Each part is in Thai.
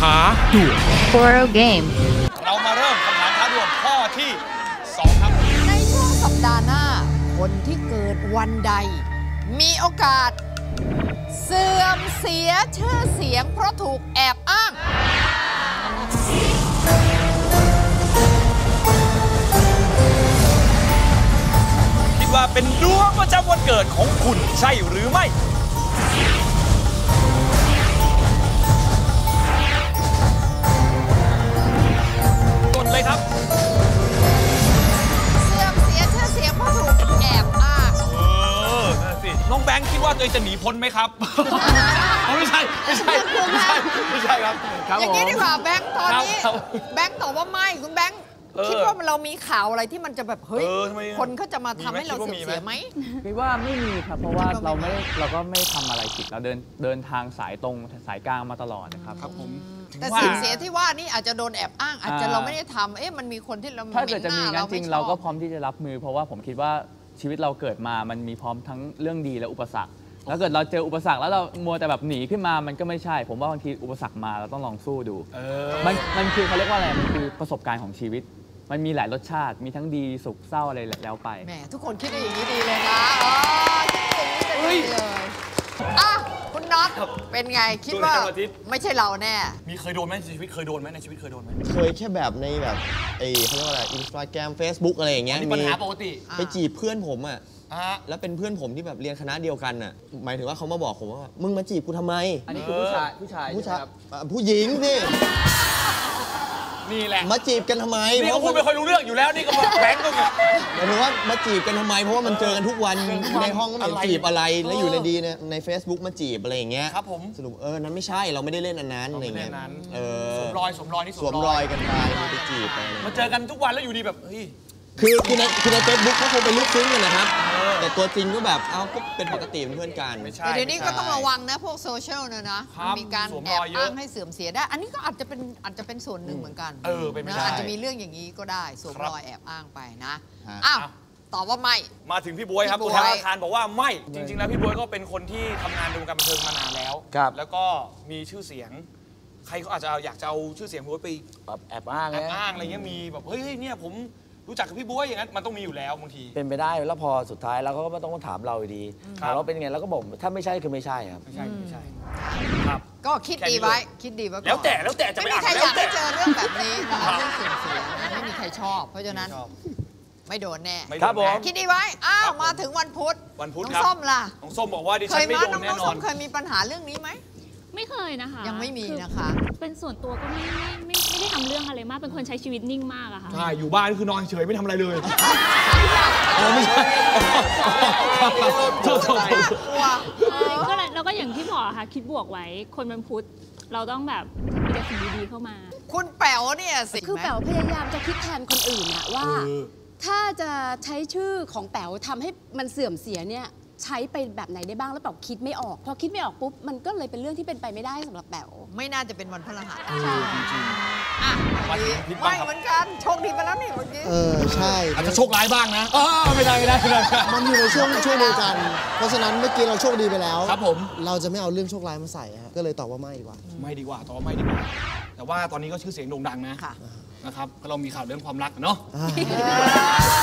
ท้าด่วน Poro Game เรามาเริ่มคำถามท้าด่วนข้อที่ 2 ครับ ในช่วงสัปดาห์หน้า คนที่เกิดวันใด มีโอกาส เสื่อมเสียชื่อเสียงเพราะถูกแอบอ้างคิดว่าเป็นดวงประจำวันเกิดของคุณใช่หรือไม่ ตัวเองจะหนีพ้นไหมครับอ๋อไม่ใช่ ไม่ใช่ ไม่ใช่ ไม่ใช่ครับ ครับอย่างนี้ดีกว่าแบงค์ตอนนี้ครับแบงค์ตอบว่าไม่คุณแบงค์เออคิดว่าเรามีข่าวอะไรที่มันจะแบบเฮ้ยเออทำไมคนเขาจะมาทำมีไหมให้เราคิดว่าเสื่อมมีไหมเสียไหม คิดว่าไม่มีครับ เพราะว่าคิดว่าไม่เราไม่มีเราก็ไม่ทำอะไรผิดเราเดินเดินทางสายตรงสายกลางมาตลอดนะครับ ครับผมถึงแต่ว่า เสื่อมเสียที่ว่านี่อาจจะโดนแอบอ้าง อาจจะอ่า เราไม่ได้ทำเอ๊ะมันมีคนที่เราถ้าเกิดจะมีหงั้นจริงเราก็พร้อมมที่จะรับมือ เพราะว่าผมคิดว่าชีวิตเราเกิดมามันมีพร้อมทั้งเรื่องดีและอุปสรรค แล้วเกิดเราเจออุปสรรคแล้วเรามัวแต่แบบหนีขึ้นมามันก็ไม่ใช่ ผมว่าบางทีอุปสรรคมาเราต้องลองสู้ดูเออมันมันคือเขาเรียกว่าอะไรมันคือประสบการณ์ของชีวิต มันมีหลายรสชาติมีทั้งดีสุขเศร้าอะไรแล้วไปแหมทุกคนคิดได้อย่างนี้ดีเลยนะอ๋อคิดได้อย่างนี้เป็นดีเลยอะคุณน็อตเป็นไงคิดว่าช่วงอาทิตย์ไม่ใช่เราแน่ มีเคยโดนไหมในชีวิตเคยโดนไหมในชีวิตเคยโดนไหมเคยแค่แบบในแบบไอ้เขาเรียกว่าอะไรอินสตาแกรมเฟซบุ๊กอะไรอย่างเงี้ยนี่ปัญหาปกติอ่าไปจีบเพื่อนผมอะ อะแล้วเป็นเพื่อนผมที่แบบเรียนคณะเดียวกันอะ หมายถึงว่าเขามาบอกผมว่า มึงมาจีบกูทำไม อันนี้คือผู้ชายผู้ชายผู้ชายใช่ไหมครับอะผู้หญิงสิ นี่แหละมาจีบกันทำไมนี่ก็พูดไม่ค่อยรู้เรื่องอยู่แล้วนี่ก็มาแบงก์ก็มาหมายถึงว่ามาจีบกันทำไม เพราะว่ามันเจอกันทุกวัน ในห้องก็ไม่เห็นอะไรจีบอะไร แล้วอยู่ในเออดีเนี่ยใน Facebook มาจีบอะไรอย่างเงี้ยครับผม สรุปเออ นั้นไม่ใช่ เราไม่ได้เล่นอันนั้นเราอะไรไม่ได้เงี้ยอันนั้นเออ สวมรอยสวมรอยนี่สวมรอยกันไปมีไปจีบไปอะไร มาเจอกันทุกวันแล้วอยู่ดีแบบเฮ้ย คือคือในคือในเฟซบุ๊กเขาคงไปลึกซึ้งกันนะครับเออแต่ตัวจริงก็แบบ เอ้าก็เป็นปกติเป็นเพื่อนกันไม่ใช่ แต่เดี๋ยวนี้ใช่ก็ต้องระวังนะพวกโซเชียลเนี่ยนะครับมีการสวมแอรบอยเยอะ อ้างให้เสื่อมเสียได้ อันนี้ก็อาจจะเป็นอาจจะเป็นส่วนหนึ่งเหมือนกันเออเป็นไปนะได้อาจจะมีเรื่องอย่างนี้ก็ได้สวมครับรอยแอบอ้างไปนะฮะ อ้าวตอบว่าไม่ มาถึงพี่บวยครับพี่ตัวบ๊วยแทนประธานบอกว่าไม่ จริง ๆ แล้วพี่บวยก็เป็นคนที่ทำงานในวงการบันเทิงมานานแล้ว ครับ แล้วก็มีชื่อเสียง ใครเขาอาจจะเอาอยากจะเอาชื่อเสียงพี่บวยไปแบบแอบอ้างแอบนะ อ้างอะไรเงี้ยมีแบบเฮ้ยเฮ้ยเนี่ยผม รู้จักกับพี่บวยอย่างนั้นมันต้องมีอยู่แล้วบางที เป็นไปได้แล้วพอสุดท้ายเราก็ไม่ต้องมาถามเราอยู่ดีครับถามเราเป็นไงเราก็บอกถ้าไม่ใช่คือไม่ใช่ครับไม่ใช่ไม่ใช่ครับก็คิดดีไว้คิดดีไว้ก่อนแล้วแต่แล้วแต่จะไม่ไปมีอ่านใครอแล้วยากแต่ให้เจอเรื่องแบบนี้นะคะเรื่องเสื่อมเสียนะไม่มีใครชอบ เพราะฉะนั้นชอบไม่โดนแน่ไม่โดนครับผมแน่คิดดีไว้ อ้าควรับผมมาถึงวันพุธวันพุธน้องครับส้มล่ะน้องส้มบอกว่าดิเคฉันยไม่มาโดน้อนงแน่นส้อนมเคยมีปัญหาเรื่องนี้ไหมไม่เคยนะคะ ยังไม่มีอนะคะ เป็นส่วนตัวก็ไม่ไม่ไม่ ไม่ได้ทำเรื่องอะไรมาก เป็นคนใช้ชีวิตนิ่งมากอะค่ะ ใช่อยู่บ้านคือนอนเฉยไม่ทำอะไรเลยโทษโทษน่ากลัวใช่ก็เลยแล้วก็อย่างที่บอกอะค่ะ คิดบวกไว้ คนมันพุธเราต้องแบบมีแต่สิ่งดีๆเข้ามา คุณแป๋วเนี่ยสิคือไหมแป๋วพยายามจะคิดแทนคนอื่นอะว่าถ้าจะใช้ชื่อของแป๋วทำให้มันเสื่อมเสียเนี่ย ใช้ไปแบบไหนได้บ้างแล้วแป๋วคิดไม่ออก พอคิดไม่ออกปุ๊บมันก็เลยเป็นเรื่องที่เป็นไปไม่ได้สำหรับแป๋ว ไม่น่าจะเป็นวันพฤหัสใช่อะมาถึงพิษบ้าไม่งครับ เหมือนกันโชคดีไปแล้วนี่เมื่อกี้ เออ ใช่อาจจะโชคร้ายบ้างนะเออไม่ได้ไม่ได้ไม่ได้ มันอยู่ในช่วงช่วงเดียวกัน เพราะฉะนั้นเมื่อกี้เราโชคดีไปแล้วครับผม เราจะไม่เอาเรื่องโชคร้ายมาใส่ฮะก็เลยตอบว่าไม่ดีกว่า ไม่ดีกว่าต่อไม่ดีกว่า แต่ว่าตอนนี้ก็ชื่อเสียงโด่งดังนะ ค่ะ นะครับก็เรามีข่าวเรื่องความรักอะเนาะอ่า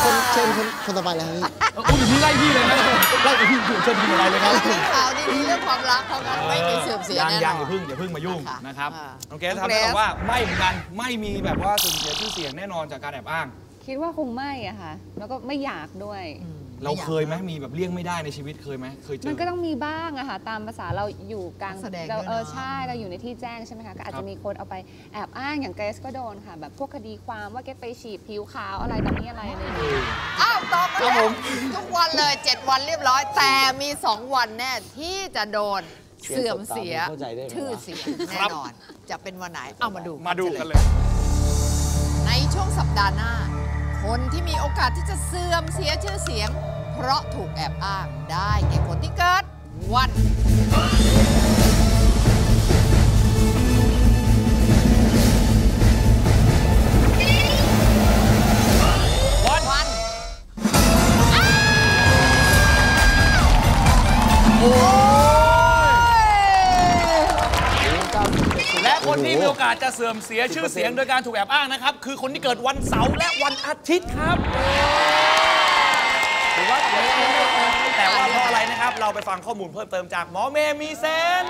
คนเชิญคนคนต่อไปเลยฮะเออคุณพี่ไล่พี่เลยนะไล่กับพี่เชิญพี่อะไรเลยครับมีข่าวดีๆเรื่องความรักเพราะงั้นไม่มีเสื่อมเสียยังแน่นยังอนอย่าเพิ่งอย่าเพิ่งมายุ่งค่ะนะครับอ่า น้องเกรซน้ทำองเกรได้ซบอกว่าไม่เหมือนกันไม่มีแบบว่าเสื่อมเสียชื่อเสียงแน่นอนจากการแอบอ้าง คิดว่าคงไม่อะค่ะ แล้วก็ไม่อยากด้วย เราเคยไหมมีแบบเลี่ยงไม่ได้ในชีวิตเคยไหมเคยเจอ มันก็ต้องมีบ้างอะค่ะตามภาษาเราอยู่กลางนักแสดงเราด้วยเออเนอะใช่เราอยู่ในที่แจ้งใช่ไหมคะก็อาจครัจะบมีคนเอาไปแอบอ้างอย่างเกรซก็โดนค่ะ แบบพวกคดีความว่าเกรซไปฉีดผิวขาวอะไรแบบนี้อะไรอะไรอย่างเงี้ยอ้าวตอบมาแล้วทุกวันเลย 7 วันเรียบร้อย แต่มี 2 วันแน่ที่จะโดนเสื่อมเสียเข้าใจได้ไหมวะชื่อเสียงแน่นอน จะเป็นวันไหนเอามาดูมาดูกันฉเลย ในช่วงสัปดาห์หน้าคนที่มีโอกาสที่จะเสื่อมเสียชื่อเสียง เพราะถูกแอบอ้างได้แก่คนที่เกิดวันวันและคนที่มีโอกาสจะเสื่อมเสียชื่อเสียงโดยการถูกแอบอ้างนะครับ คือคนที่เกิดวันเสาร์และวันอาทิตย์ครับ แต่ว่าเพราะอะไรนะครับ เราไปฟังข้อมูลเพิ่มเติมจากหมอเมย์มีเซน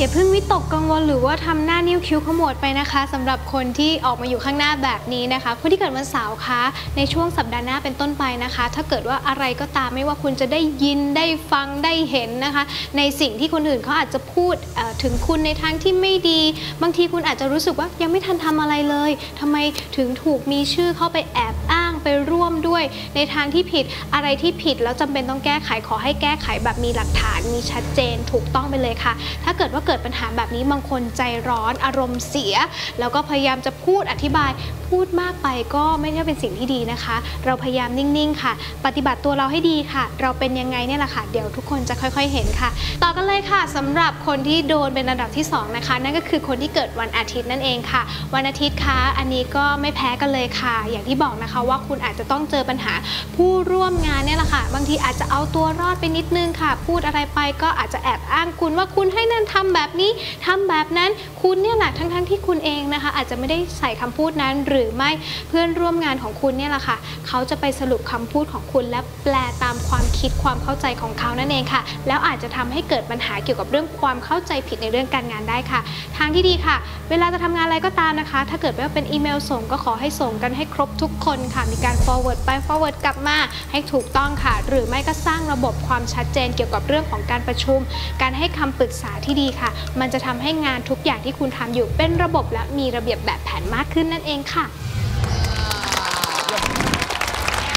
อย่าเพิ่งวิตกกังวลหรือว่าทำหน้านิ้วคิ้วขมวดไปนะคะสำหรับคนที่ออกมาอยู่ข้างหน้าแบบนี้นะคะผู้ที่เกิดวันเสาร์คะในช่วงสัปดาห์หน้าเป็นต้นไปนะคะ ถ้าเกิดว่าอะไรก็ตามไม่ว่าคุณจะได้ยินได้ฟังได้เห็นนะคะ ในสิ่งที่คนอื่นเขาอาจจะพูดถึงคุณในทางที่ไม่ดี บางทีคุณอาจจะรู้สึกว่ายังไม่ทันทำอะไรเลยทำไมถึงถูกมีชื่อเข้าไปแอบ ไปร่วมด้วย ในทางที่ผิดอะไรที่ผิดแล้วจำเป็นต้องแก้ไขขอให้แก้ไขแบบมีหลักฐานมีชัดเจนถูกต้องไปเลยค่ะ ถ้าเกิดว่าเกิดปัญหาแบบนี้บางคนใจร้อนอารมณ์เสีย แล้วก็พยายามจะพูดอธิบายพูดมากไปก็ไม่ใช่เป็นสิ่งที่ดีนะคะ เราพยายามนิ่งๆค่ะ ปฏิบัติตัวเราให้ดีค่ะ เราเป็นยังไงเนี่ยแหละค่ะ เดี๋ยวทุกคนจะค่อยๆเห็นค่ะ ต่อกันเลยค่ะสำหรับคนที่โดนเป็นอันดับที่สองนะคะ นั่นก็คือคนที่เกิดวันอาทิตย์นั่นเองค่ะ วันอาทิตย์คะอันนี้ก็ไม่แพ้กันเลยค่ะ อย่างที่บอกนะคะว่าคุณอาจจะต้องเจอปัญหาผู้ร่วมงานเนี่ยแหละค่ะ บางทีอาจจะเอาตัวรอดไปนิดนึงค่ะ พูดอะไรไปก็อาจจะแอบอ้างคุณว่าคุณให้นั่นทำแบบนี้ทำแบบนั้นคุณเนี่ยแหละทั้งๆที่คุณเองนะคะ อาจจะไม่ได้ใส่คำพูดนั้น หรือไม่เพื่อนร่วมงานของคุณเนี่ยแหละค่ะ เขาจะไปสรุปคำพูดของคุณ และแปลตามความคิดความเข้าใจของเขานั่นเองค่ะ แล้วอาจจะทำให้เกิดปัญหาเกี่ยวกับเรื่องความเข้าใจผิดในเรื่องการงานได้ค่ะ ทางที่ดีค่ะ เวลาจะทำงานอะไรก็ตามนะคะ ถ้าเกิดว่าเป็นอีเมลส่งก็ขอให้ส่งกันให้ครบทุกคนค่ะมีการ forward ไป forward กลับมาให้ถูกต้องค่ะ หรือไม่ก็สร้างระบบความชัดเจนเกี่ยวกับเรื่องของการประชุม การให้คำปรึกษาที่ดีค่ะ มันจะทำให้งานทุกอย่างที่คุณทำอยู่เป็นระบบและมีระเบียบแบบแผนมากขึ้นนั่นเองค่ะ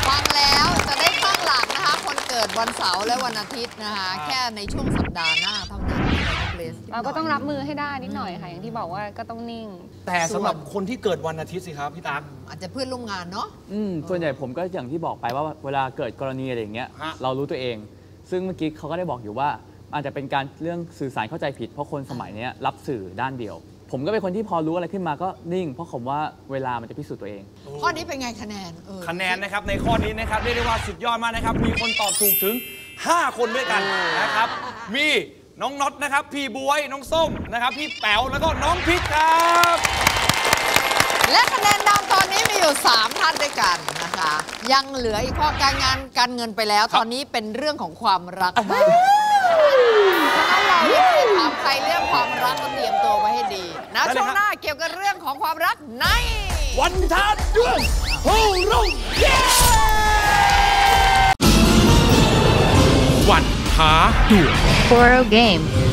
ฟังแล้วจะได้ข้งหลังนะคะ คนเกิดวันเสาร์และวันอาทิตย์นะคะ แค่ในช่วงสัปดาห์หน้าเท่า นั้นนะคะเกรซเราก็ต้องรับมือให้ได้นิดหน่อยค่ะ อย่างที่บอกว่าก็ต้องนิ่ง แต่สำหรับคนที่เกิดวันอาทิตย์สิครับพี่ตั๊ก อาจจะเพื่อนร่วมงานเนาะ อืมส่วนใหญ่ผมก็อย่างที่บอกไปว่าเวลาเกิดกรณีอะไรอย่างเงี้ยฮะ เรารู้ตัวเอง ซึ่งเมื่อกี้เขาก็ได้บอกอยู่ว่า อาจจะเป็นการเรื่องสื่อสารเข้าใจผิด เพราะคนสมัยเนี้ยรับสื่อด้านเดียว ผมก็เป็นคนที่พอรู้อะไรขึ้นมาก็นิ่ง เพราะผมว่าเวลามันจะพิสูจน์ตัวเอง ข้อนี้เป็นไงคะแนนเออคะแนนนะครับในข้อนี้นะครับเรียกได้ว่าสุดยอดมากนะครับ มีคนตอบถูกถึง 5 คนด้วยกันนะครับ มี น้องน็อตนะครับ พี่บวย น้องส้มนะครับ พี่แป๋วแล้วก็น้องพิษครับและคะแนนนำตอนนี้มีอยู่ 3 ท่านด้วยกันนะคะ ยังเหลืออีกข้อการงานการเงินไปแล้วครับตอนนี้เป็นเรื่องของความรักบ้างฉะนั้นเราไม่ได้ถามใครเรื่องความรักก็เตรียมตัวไว้ให้ดีนะช่วงหน้าเกี่ยวกับเรื่องของความรักในวันทัดดวงโฮรุ่งเย้วันท้าด่วน 4-0 game.